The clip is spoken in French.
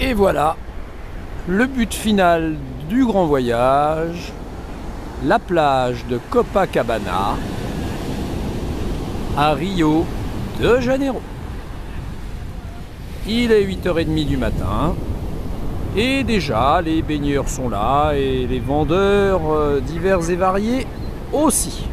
Et voilà, le but final du grand voyage, la plage de Copacabana à Rio de Janeiro. Il est 8h30 du matin et déjà les baigneurs sont là et les vendeurs euh, divers et variés aussi.